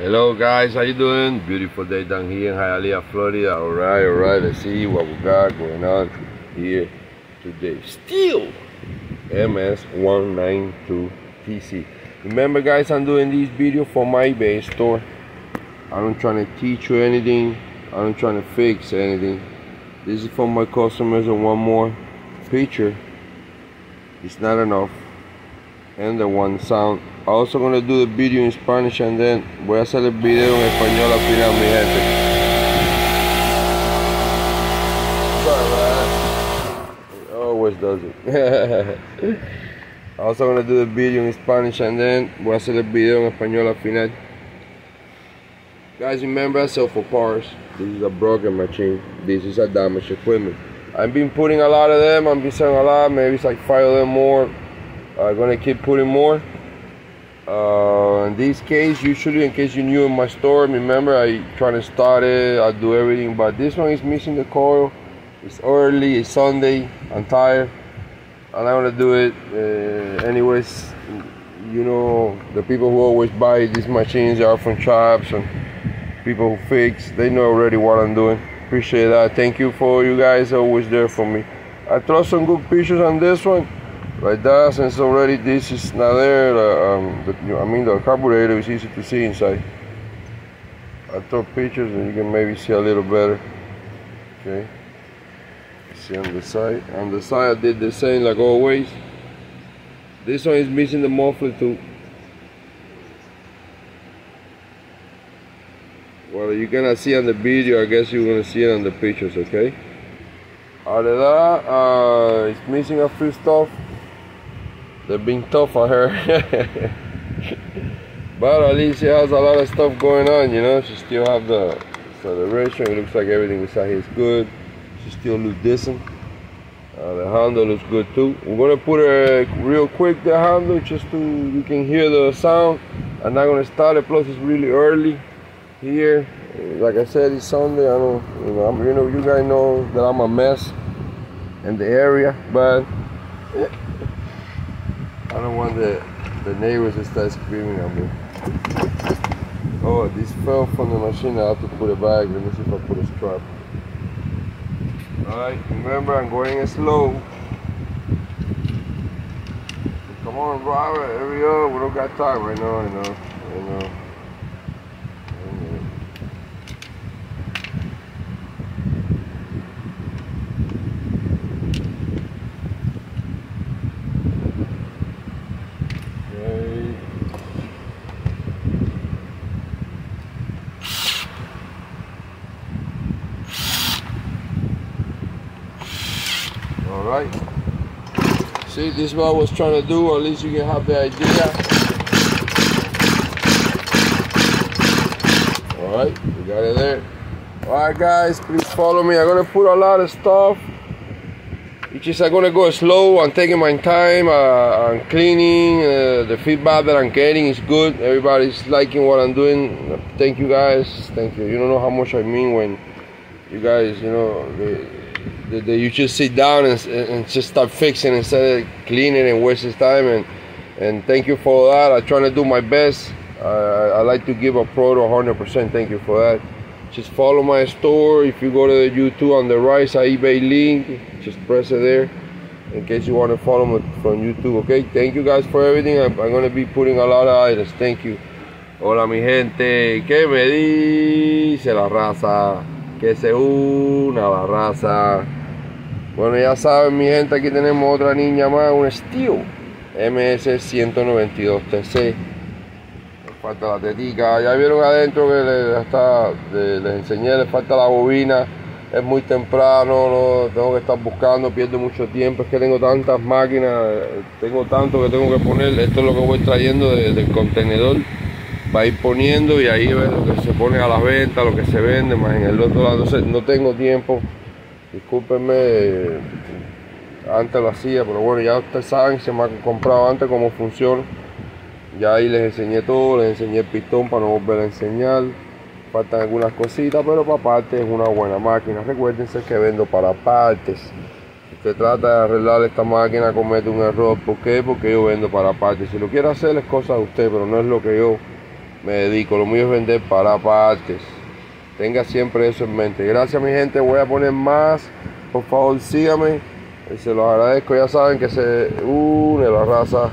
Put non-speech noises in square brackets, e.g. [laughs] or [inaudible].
Hello guys, how you doing? Beautiful day down here in Hialeah, Florida. Alright, alright, let's see what we got going on here today. Stihl MS192TC. Remember guys, I'm doing this video for my eBay store. I'm not trying to teach you anything. I'm not trying to fix anything. This is for my customers and one more picture. It's not enough. And the one sound also gonna do the video in Spanish and then voy a hacer el video en español al final mi gente. Always does it. [laughs] also gonna do the video in Spanish and then voy a hacer el video en español al final. Guys, remember I sell for parts. This is a broken machine. This is a damaged equipment. I've been putting a lot of them. I've been selling a lot. Maybe it's like five of them more. I'm gonna keep putting more. Uh, in this case, usually in case you're new in my store, remember I try to start it, I do everything, but this one is missing the coil. It's early, it's Sunday, I'm tired, and I want to do it. Uh, anyways, you know, the people who always buy these machines are from shops and people who fix, they know already what I'm doing. Appreciate that. Thank you for you guys always there for me. I throw some good pictures on this one like that since already this is not there uh, um, the, you know, I mean the carburetor is easy to see inside. I took pictures and you can maybe see a little better. Okay. See on the side on the side I did the same like always. This one is missing the muffler too. Well you cannot see on the video I guess you're gonna see it on the pictures okay? Other than that uh, it's missing a few stuff they're been tough on her. [laughs] but at least she has a lot of stuff going on, you know. She still have the acceleration. It looks like everything inside here is good. She still looks decent. Uh, the handle looks good too. We're gonna put it real quick the handle just to you can hear the sound. I'm not gonna start it. Plus it's really early here. Like I said, it's Sunday. I don't, you know, I'm, you know, you guys know that I'm a mess in the area, but I don't want the, the neighbors to start screaming at me. Oh, this fell from the machine. I have to put it back. Let me see if I put a strap. Alright, remember I'm going slow. Come on, Robert, hurry up. We don't got time right now, I know. I know. Alright. See, this is what I was trying to do, at least you can have the idea. Alright, we got it there. Alright guys, please follow me. I'm gonna put a lot of stuff. It's just I'm gonna go slow. I'm taking my time. Uh, I'm cleaning. Uh, the feedback that I'm getting is good. Everybody's liking what I'm doing. Thank you guys. Thank you. You don't know how much I mean when you guys, you know, you just sit down and, and just start fixing instead of cleaning and wasting time. And and thank you for that. I try to do my best. I, I like to give a pro to 100%. Thank you for that. Just follow my store. If you go to the YouTube on the right eBay link, just press it there in case you want to follow me from YouTube. Okay, thank you guys for everything. I'm, I'm going to be putting a lot of items. Thank you. Hola mi gente, ¿qué me dice la raza? Que se una la raza. Bueno, ya saben, mi gente, aquí tenemos otra niña más, un Steel MS192TC. Falta la tetica. Ya vieron adentro que les, está, les enseñé, le falta la bobina. Es muy temprano, no tengo que estar buscando, pierdo mucho tiempo. Es que tengo tantas máquinas, tengo tanto que tengo que poner. Esto es lo que voy trayendo del contenedor. Va a ir poniendo y ahí ve lo que se pone a la venta, lo que se vende, más en el otro lado. Entonces no tengo tiempo discúlpenme, antes lo hacía, pero bueno, ya ustedes saben, se me ha comprado antes cómo funciona. Ya ahí les enseñé todo, les enseñé el pistón para no volver a enseñar. Faltan algunas cositas, pero para partes es una buena máquina. Recuérdense que vendo para partes. Si usted trata de arreglar esta máquina, comete un error. ¿Por qué? Porque yo vendo para partes. Si lo quiere hacer es cosa de usted, pero no es lo que yo me dedico, lo mío es vender para partes. Tenga siempre eso en mente. Gracias mi gente, voy a poner más. Por favor síganme. Se los agradezco, ya saben que se une la raza